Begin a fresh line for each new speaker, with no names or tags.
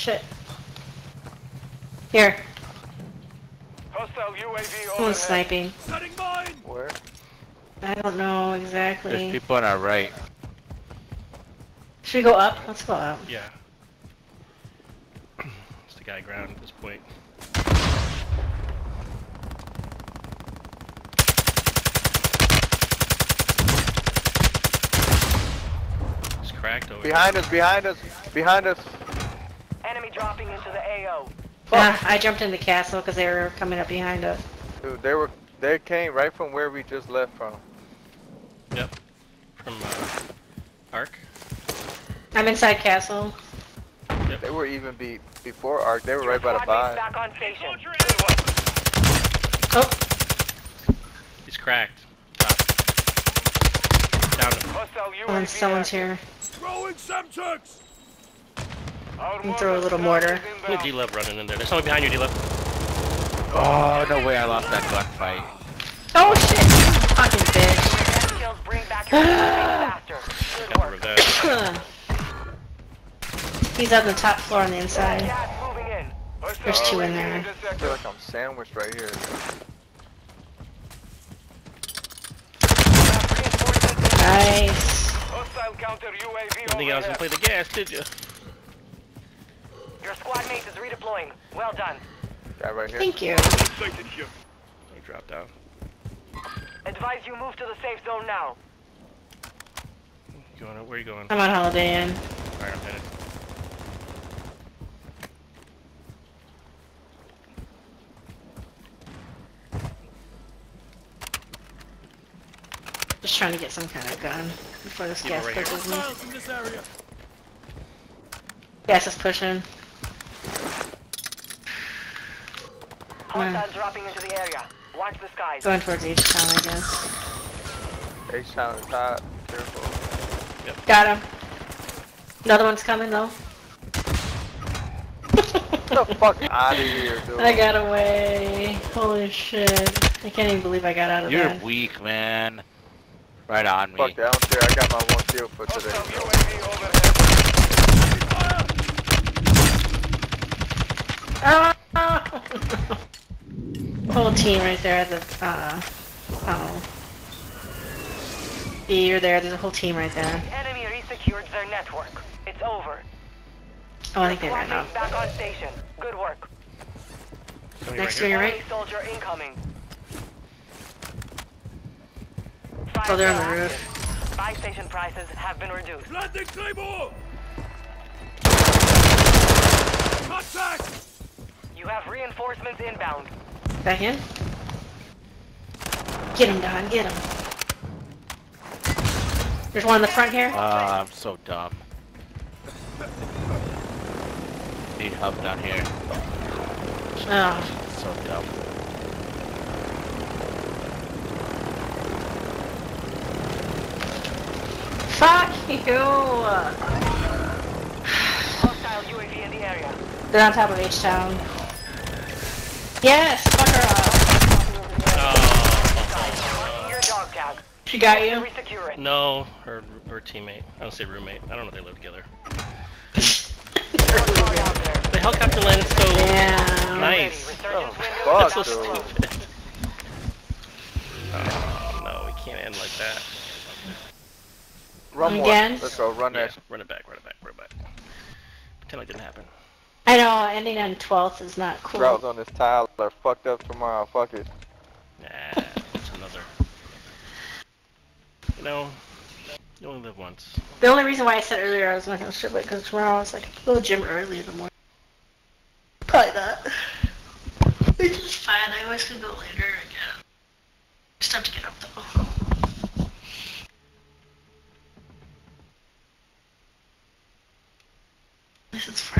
Shit. Here,
Hostile UAV
someone's
overhead.
sniping.
Setting mine!
Where?
I don't know exactly.
There's people on our right.
Should we go up? Let's go up.
Yeah. It's the guy ground at this point. It's cracked over
Behind us, behind us, behind us.
Enemy dropping into the AO.
Yeah, I jumped in the castle because they were coming up behind us.
Dude, they were, they came right from where we just left from.
Yep. From uh, Arc.
I'm inside castle.
Yep.
They were even be before Arc. They were right by the
Squad mates
buy.
back on station.
Oh,
He's cracked. Down him.
Hostile UAV.
someone's, someone's here.
Throwing Semtex!
Our
me throw a little
mortar
mortar.
is
Look at
inbound.
D-Love running in there. There's someone behind you, D-Love.
Oh, no way I lost that gunfight.
Oh shit! Fucking bitch.
Kills bring back your teammates faster. Good
Got the
work.
revenge.
He's on the top floor on the inside.
Gas moving in.
There's two oh,
in
there.
I feel like I'm sandwiched right here.
Nice.
Hostile counter UAV
Didn't think I was gonna play the gas, did you?
Your squad mate is redeploying. Well done.
Guy right here.
Thank you.
He dropped out.
Advise you move to the safe zone now.
You going? Where are you going?
I'm on Holiday Inn.
Alright, I'm headed.
Just trying to get some kind of gun before this
People
gas
right here.
pushes me.
In this area.
Gas is pushing.
Hostiles dropping into the area. Watch the skies.
Going towards H town, I guess.
H town is hot. Careful.
Got him. Another one's coming though.
Get the fuck out of here, dude.
I got away. Holy shit. I can't even believe I got out of
You're
that.
weak, man. Right on me.
Fuck that. I. I got my one kill for today.
Hostile UAV overhead.
Ah! Whole team right there at the, uh, oh. Yeah, you're there, there's a whole team right there.
Enemy resecured their network. It's over.
Oh, I think they
Squad
ran
mates
off.
back on station. Good work.
Somebody
Next to
right
your
here.
right.
Enemy soldier incoming.
Oh, they're on the roof.
Buy station prices have been reduced.
Landing Claymore! Contact!
You have reinforcements inbound.
Back in? Get him, Don, get him. There's one in the front here.
Ah, I'm so dumb. Need help down here.
Oh,
So dumb.
fuck you!
Hostile UAV in the area.
They're on top of H-Town. Yes, fuck her up.
Oh,
Your dog tag.
She got you?
Resecure it.
no, her, her teammate. I don't say roommate. I don't know if they live together.
Dog out there.
The helicopter landed so
Damn.
nice.
Resurgence oh, window
fuck,
is
so
dude.
stupid. Oh, no, we can't end like that.
Run more.
Again?
Let's go. Run
Yeah,
that.
run it back, run it back, run it back. Pretend like it didn't happen.
I know, ending on 12th is not cool.
Routes on this tile are fucked up tomorrow. Fuck it.
Nah, it's another. You know, you only live once.
The only reason why I said earlier I was not gonna strip it because tomorrow I was like, go to the gym early in the morning. Probably not. Which is fine. I always can go later again. Just have to get up though. This is Friday.